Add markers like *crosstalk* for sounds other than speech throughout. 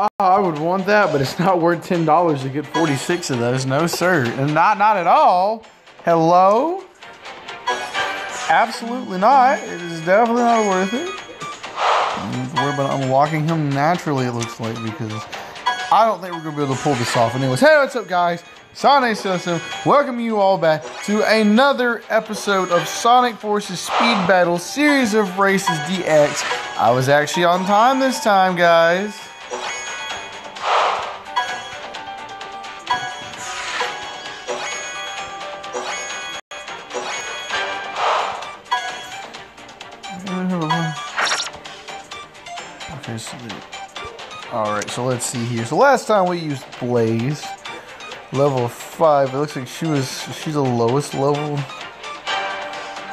Oh, I would want that, but it's not *laughs* worth ten dollars to get forty-six of those. No, sir, and not not at all. Hello? Absolutely not. It is definitely not worth it. I don't to worry about unlocking him naturally. It looks like because I don't think we're gonna be able to pull this off. Anyways, hey, what's up, guys? Sonic System, welcome you all back to another episode of Sonic Forces Speed Battle Series of Races DX. I was actually on time this time, guys. Okay, all right, so let's see here. So last time we used Blaze, level five. It looks like she was she's the lowest level.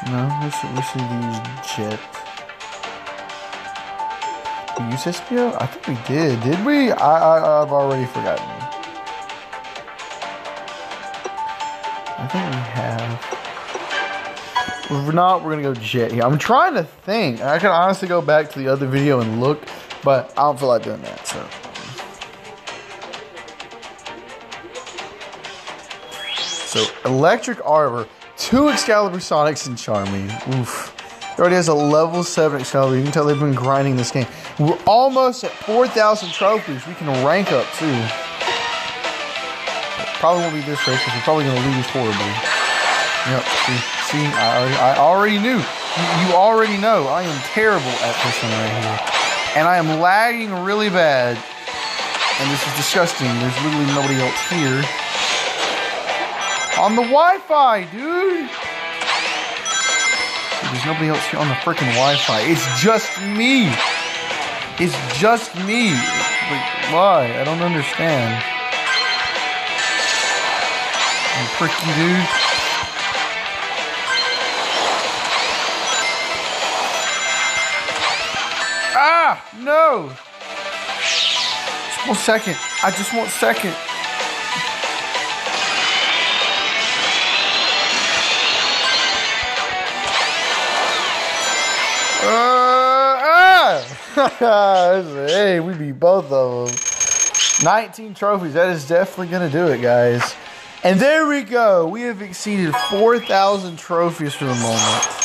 No, we should we should use Jet. We use Espio? I think we did. Did we? I, I I've already forgotten. I think we have. If not, we're gonna go Jet here. I'm trying to think. I can honestly go back to the other video and look, but I don't feel like doing that. So. So electric arbor, two Excalibur Sonics and Charmy. Oof. He already has a level seven Excalibur. You can tell they've been grinding this game. We're almost at 4,000 trophies. We can rank up too. Probably won't be this race because we're probably going to lose horribly. Yep. See, see, I already, I already knew. You, you already know I am terrible at this one right here, and I am lagging really bad. And this is disgusting. There's literally nobody else here. On the Wi-Fi, dude. There's nobody else here on the freaking Wi-Fi. It's just me. It's just me. Like, why? I don't understand. You dude. Ah, no. Just one second. I just want second. Uh, ah! *laughs* hey, we beat both of them. 19 trophies. That is definitely going to do it, guys. And there we go. We have exceeded 4,000 trophies for the moment.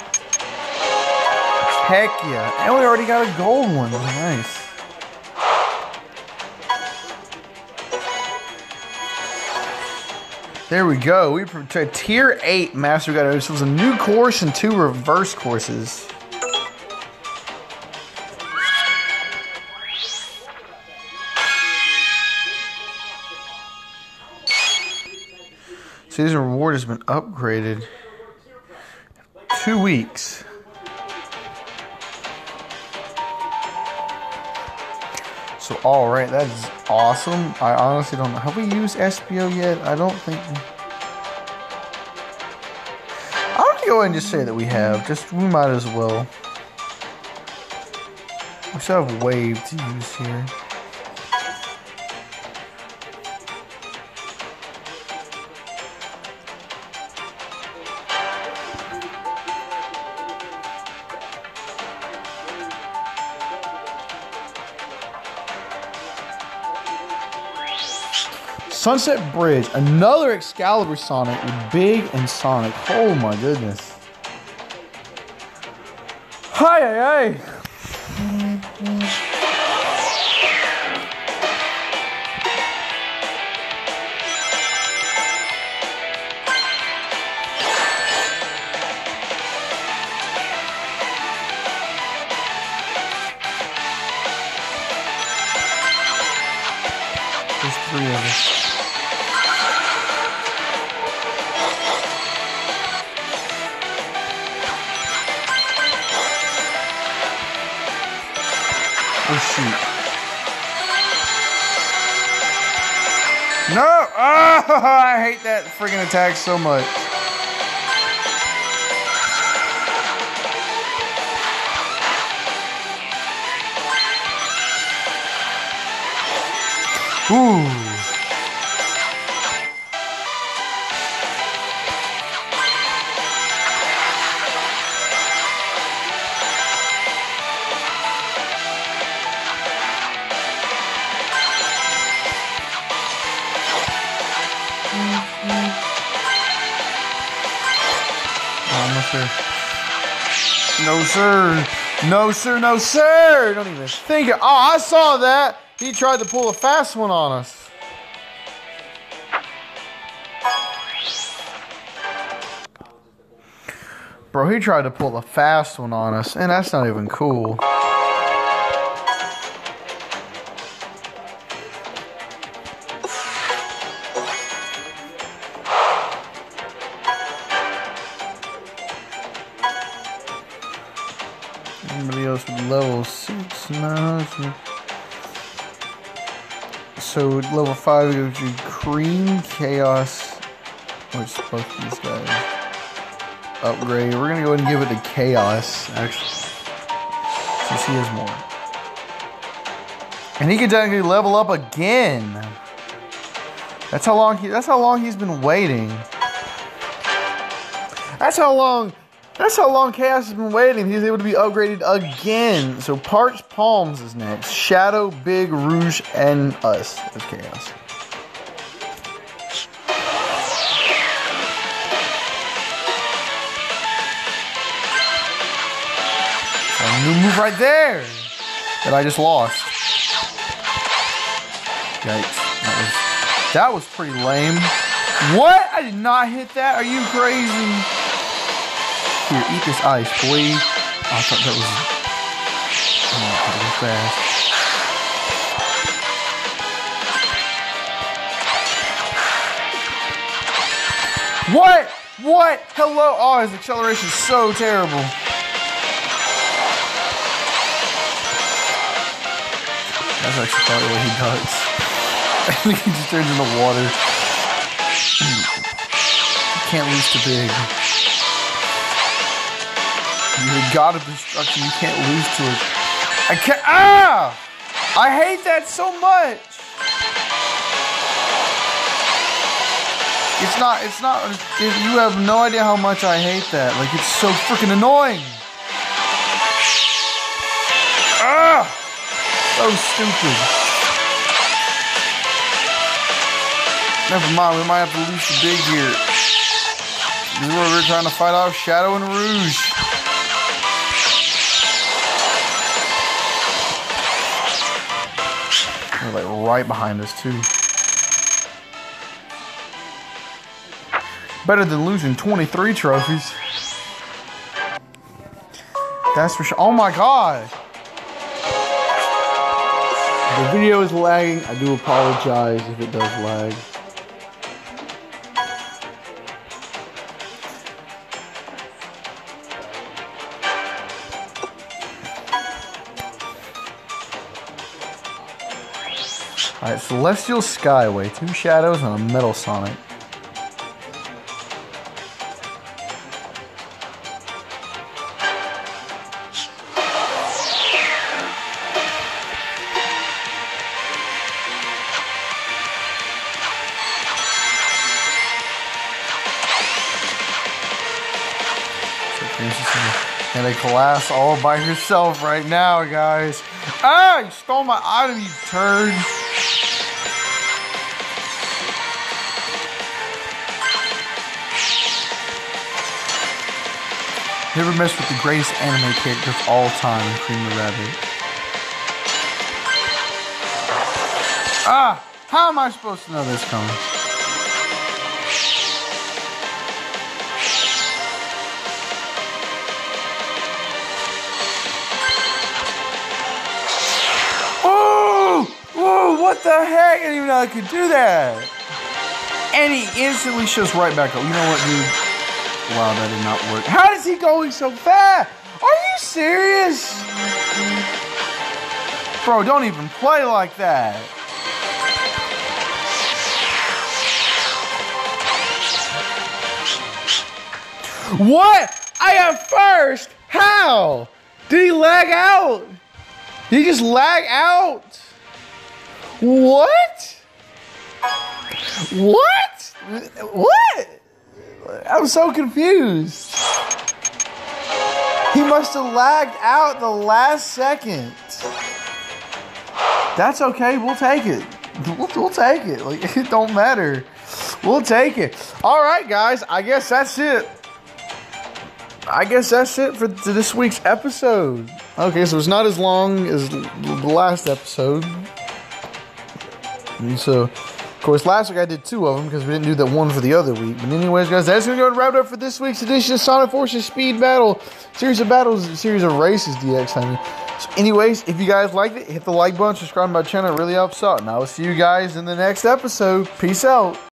Heck yeah. And we already got a gold one. Nice. There we go. We to tier 8 master got ourselves a new course and two reverse courses. See, this reward has been upgraded. Two weeks. So, all right, that is awesome. I honestly don't know. Have we used Espio yet? I don't think. I'm gonna go ahead and just say that we have. Just we might as well. We still have wave to use here. Sunset Bridge, another Excalibur Sonic with Big and Sonic. Oh my goodness. Hi, hi, hi. Oh shoot. No! Oh, *laughs* I hate that freaking attack so much. Ooh. Sir. No, sir. No, sir. No, sir. Don't even think it. Oh, I saw that. He tried to pull a fast one on us. Bro, he tried to pull a fast one on us, and that's not even cool. Anybody else with level six? No. So level five goes to cream, chaos, which both these guys upgrade. We're gonna go ahead and give it to chaos, actually, since he has more. And he can technically level up again. That's how long he. That's how long he's been waiting. That's how long. That's how long Chaos has been waiting. He's able to be upgraded again. So Parched Palms is next. Shadow, Big, Rouge, and us as Chaos. A new move right there that I just lost. Yikes. That was, that was pretty lame. What? I did not hit that. Are you crazy? Here, eat this ice, boy. Oh, I thought that was. Oh, that was fast. What? What? Hello? Oh, his acceleration is so terrible. That's actually probably what he does. *laughs* I think he just turns into water. Can't lose to big. You got a destruction. You can't lose to it. I can't. Ah! I hate that so much. It's not. It's not. You have no idea how much I hate that. Like it's so freaking annoying. Ah! So stupid. Never mind. We might have to lose the big here. This is we're trying to fight off Shadow and Rouge. They're like right behind us too. Better than losing 23 trophies. That's for sure. Oh my god. The video is lagging. I do apologize if it does lag. Alright, Celestial Skyway, two shadows and a Metal Sonic. And a collapse all by herself right now, guys. Ah, you stole my item, you turd. Never mess with the greatest anime character of all time, Cream the Rabbit. Ah! How am I supposed to know this coming? What the heck? I didn't even know I could do that. And he instantly shows right back up. You know what, dude? Wow, that did not work. How is he going so fast? Are you serious? Bro, don't even play like that. What? I got first? How? Did he lag out? Did he just lag out? What? What? What? I'm so confused. He must have lagged out the last second. That's okay. We'll take it. We'll, we'll take it. Like *laughs* it don't matter. We'll take it. All right, guys. I guess that's it. I guess that's it for this week's episode. Okay, so it's not as long as the last episode. And so, of course, last week I did two of them because we didn't do that one for the other week. But anyways, guys, that's gonna go and wrap it up for this week's edition of Sonic Forces Speed Battle series of battles, series of races. DX, mean. So, anyways, if you guys liked it, hit the like button, subscribe to my channel. It really helps out. And I will see you guys in the next episode. Peace out.